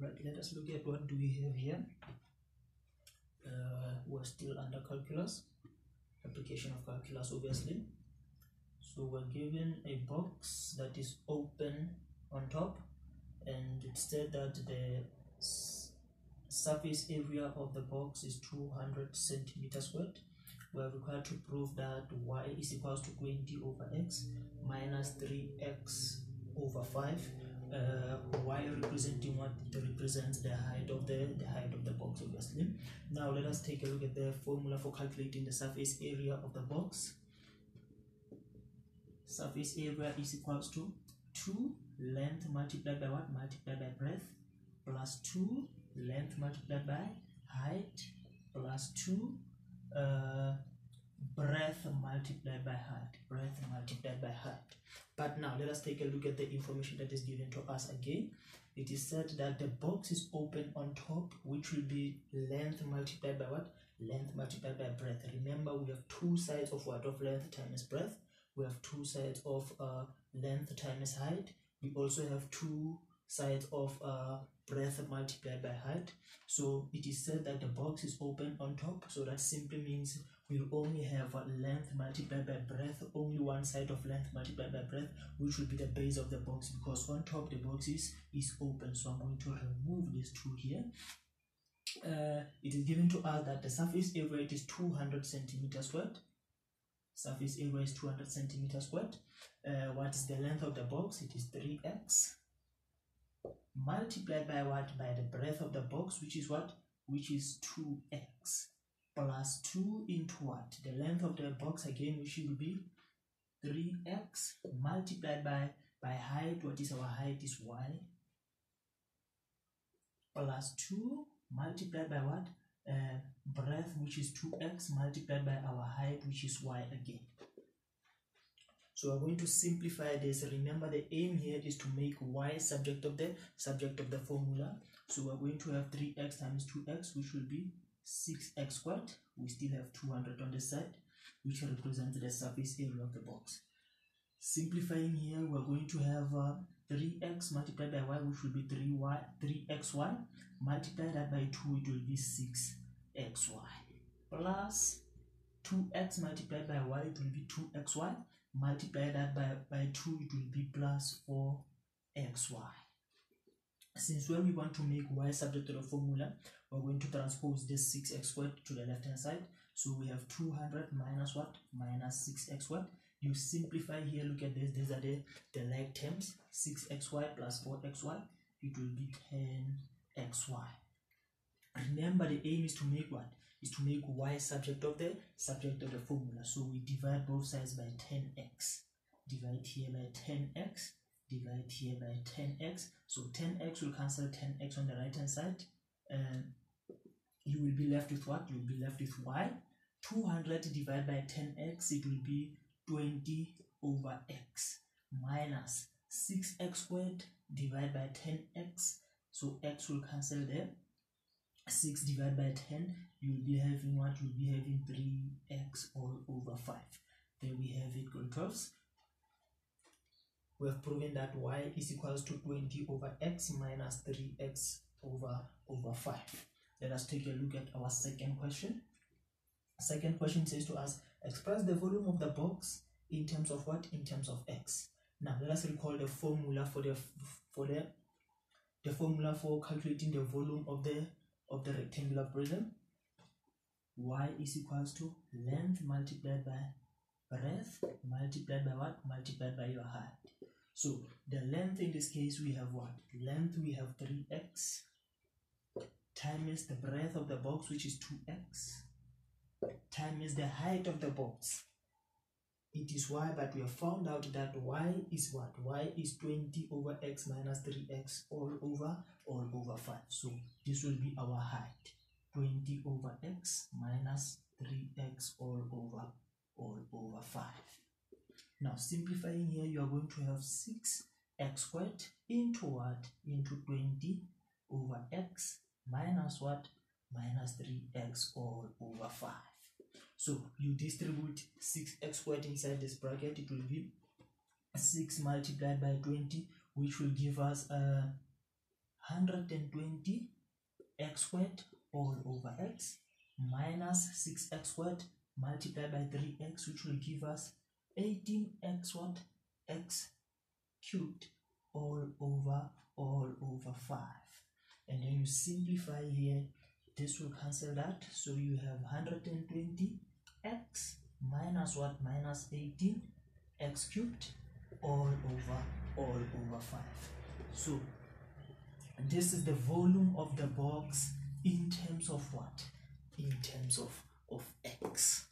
right let us look at what do we have here. Uh, we're still under calculus application of calculus obviously. So we're given a box that is open on top and it said that the surface area of the box is 200 centimeters squared we are required to prove that y is equals to 20 over x minus 3x over 5 uh, y representing what it represents the height of the the height of the box obviously. Now let us take a look at the formula for calculating the surface area of the box. Surface area is equals to 2 length multiplied by what? Multiplied by breadth plus 2 length multiplied by height plus 2 uh, breadth multiplied by height breath multiplied by height but now let us take a look at the information that is given to us again. It is said that the box is open on top which will be length multiplied by what? Length multiplied by breadth remember we have two sides of what of length times breadth we have two sides of uh, length times height. We also have two sides of uh, breadth multiplied by height. So it is said that the box is open on top. So that simply means we only have length multiplied by breadth only one side of length multiplied by breadth which will be the base of the box because on top the box is is open. So i'm going to remove this two here. Uh, it is given to us that the surface area is 200 centimeters squared surface area is 200 centimeters squared uh, what is the length of the box? It is 3x multiplied by what? By the breadth of the box which is what? Which is 2x plus 2 into what? The length of the box again which will be 3x multiplied by by height. What is our height is y plus 2 multiplied by what? Uh, breadth which is 2x multiplied by our height which is y again so we're going to simplify this. Remember the aim here is to make y subject of the subject of the formula. So we're going to have 3x times 2x which will be 6x squared. We still have 200 on the side which represents the surface area of the box. Simplifying here we're going to have uh, 3x multiplied by y which will be 3y 3xy multiply that by 2 it will be 6xy plus 2x multiplied by y it will be 2xy multiply that by, by 2 it will be plus 4xy since when we want to make y subject to the formula we're going to transpose this 6x squared to the left hand side. So we have 200 minus what? Minus 6x squared. You simplify here look at this these are the the like terms. 6xy plus 4xy it will be 10xy remember the aim is to make what? Is to make y subject of the subject of the formula. So we divide both sides by 10x divide here by 10x divide here by 10x so 10x will cancel 10x on the right hand side and you will be left with what? You will be left with y. 200 divided by 10x it will be 20 over x minus 6x squared divided by 10x so x will cancel there 6 divided by 10 you'll be having what? You'll be having 3x all over 5 there we have it controls. We have proven that y is equals to 20 over x minus 3x over over 5 let us take a look at our second question. Second question says to us express the volume of the box in terms of what? In terms of x. Now let us recall the formula for the for the the formula for calculating the volume of the of the rectangular prism y is equals to length multiplied by breadth multiplied by what? Multiplied by your height. So the length in this case we have what? Length we have 3x times the breadth of the box which is 2x times the height of the box it is y but we have found out that y is what? y is 20 over x minus 3x all over all over 5 so this will be our height. 20 over x minus 3x all over all over 5 now simplifying here you are going to have 6 x squared into what? Into 20 over x minus what? Minus 3x all over 5 so you distribute 6x squared inside this bracket it will be 6 multiplied by 20 which will give us uh, a 120 x squared all over x minus 6x squared multiplied by 3x which will give us 18x what x cubed all over all over 5 and then you simplify here this will cancel that. So you have 120 x minus what? Minus 18 x cubed all over all over 5 so this is the volume of the box in terms of what? In terms of of x